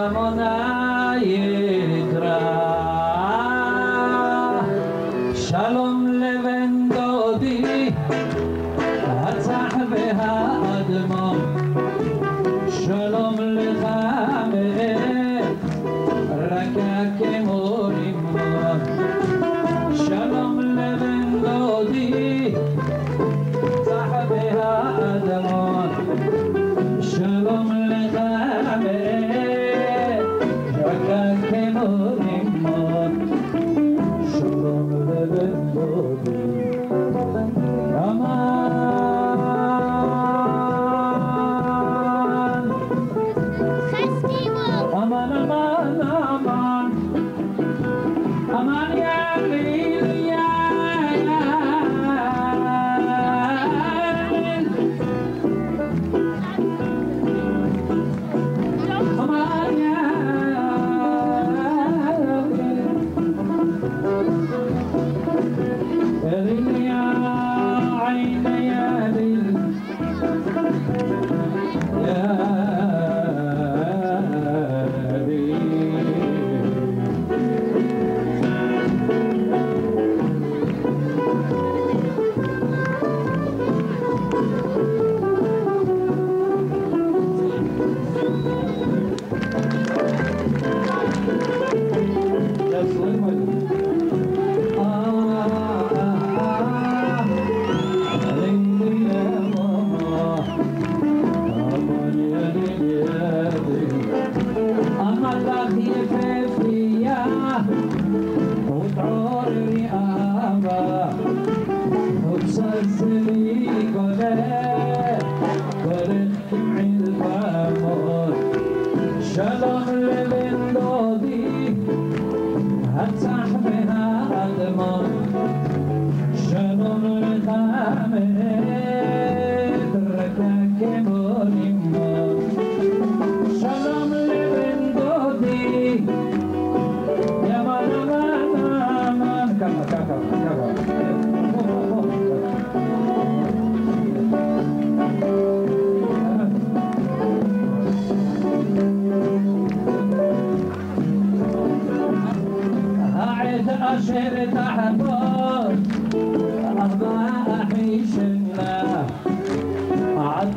I'm on the. Yeah.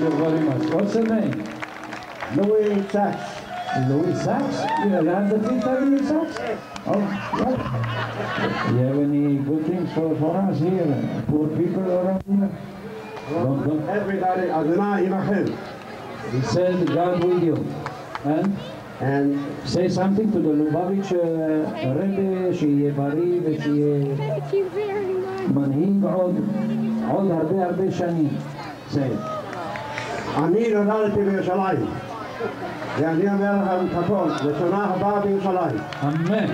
you very much. What's your name? Louis Sachs. Louis Sachs? You have the thing for Louis Sachs? Oh, right. You have any good things for, for us here? Poor people around here? Don't, don't. Everybody, Adonai Imachem. He said, God with you. And And say something to the Lubavitch uh, Rebbe, שיהיה בריא ושיהיה Thank you very much. מנהיג עוד, עוד הרבה הרבה שנים. Say it. أمير الألف بيرشلايم لأن يرهم تكون لسماح باب يرشلايم أمين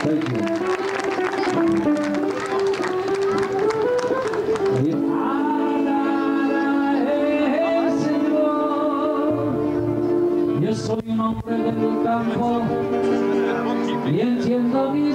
Thank you. Yo soy un hombre del campo y entiendo mi.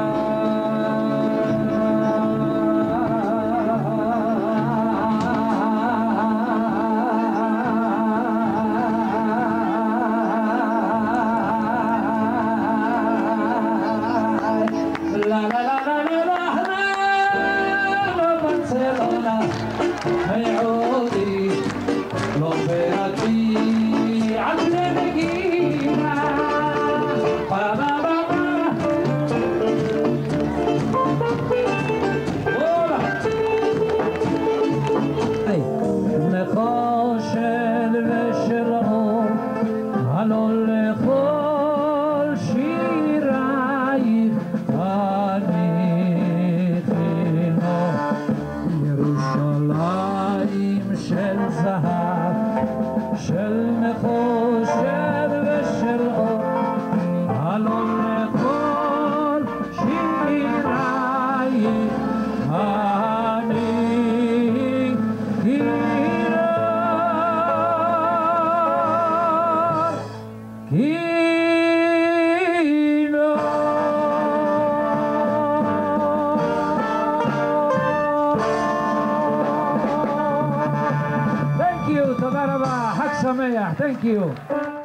Allah. Thank you,